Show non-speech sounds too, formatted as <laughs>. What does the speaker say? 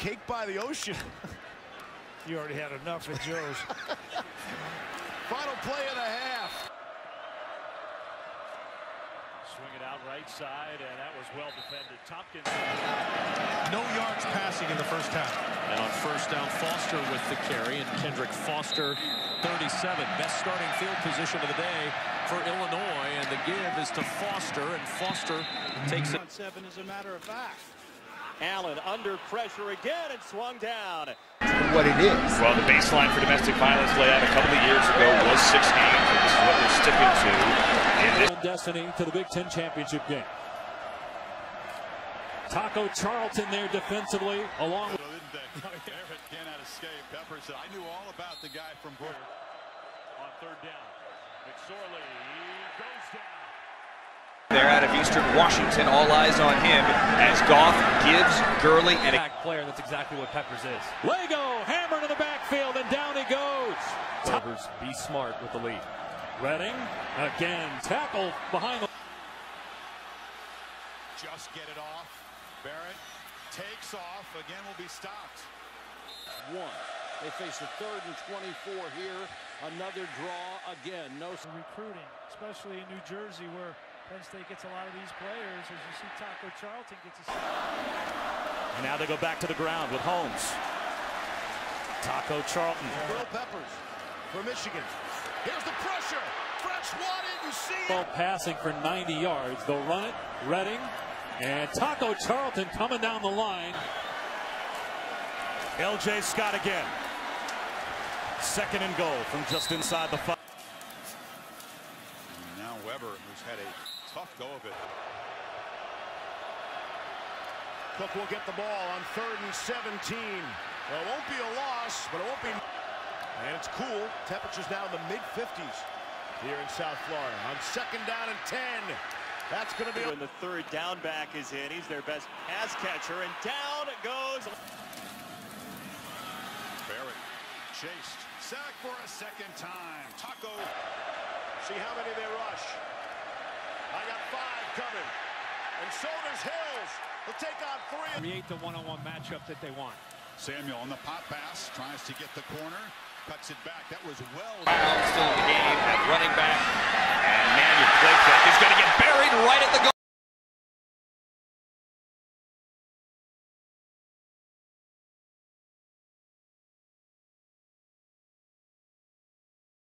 cake by the ocean. <laughs> you already had enough at Joe's. <laughs> Final play of the half. Swing it out right side, and that was well defended. Tompkins. No yards passing in the first half. And on first down, Foster with the carry, and Kendrick Foster, 37. Best starting field position of the day for Illinois, and the give is to Foster, and Foster takes it. Seven, as a matter of fact. Allen under pressure again and swung down. What it is. Well, the baseline for domestic violence layout a couple of years ago was six games, and this is what they're sticking to. In this destiny to the Big Ten championship game. Taco Charlton there defensively, along with. Barrett cannot escape. Pepper said, I knew all about the guy from Brooklyn. On third down, McSorley down. They're out of Eastern Washington. All eyes on him as Goff gives Gurley and a player. That's exactly what Peppers is. Lego hammer in the backfield, and down he goes. Peppers, be smart with the lead. Redding again tackle behind the. Just get it off. Barrett takes off. Again will be stopped. One. They face a third and 24 here. Another draw again. No recruiting, especially in New Jersey where Penn State gets a lot of these players. As you see Taco Charlton gets a And now they go back to the ground with Holmes. Taco Charlton. Will Peppers for Michigan. Here's the pressure. French wanted and see Ball passing for 90 yards. They'll run it. Redding. And Taco Charlton coming down the line. L.J. Scott again. Second and goal from just inside the five. Now Weber, who's had a tough go of it. Cook will get the ball on third and 17. Well, it won't be a loss, but it won't be. And it's cool. Temperatures now in the mid 50s here in South Florida. On second down and 10. That's going to be. When the third down back is in, he's their best pass catcher, and down it goes. Barrett chased. Sack for a second time. Taco. See how many they rush. I got five coming. And so does Hills. He'll take on three. Create the one-on-one matchup that they want. Samuel on the pop pass. Tries to get the corner. Cuts it back. That was well. Brown still in the game at running back. And Manuel Claycook is going to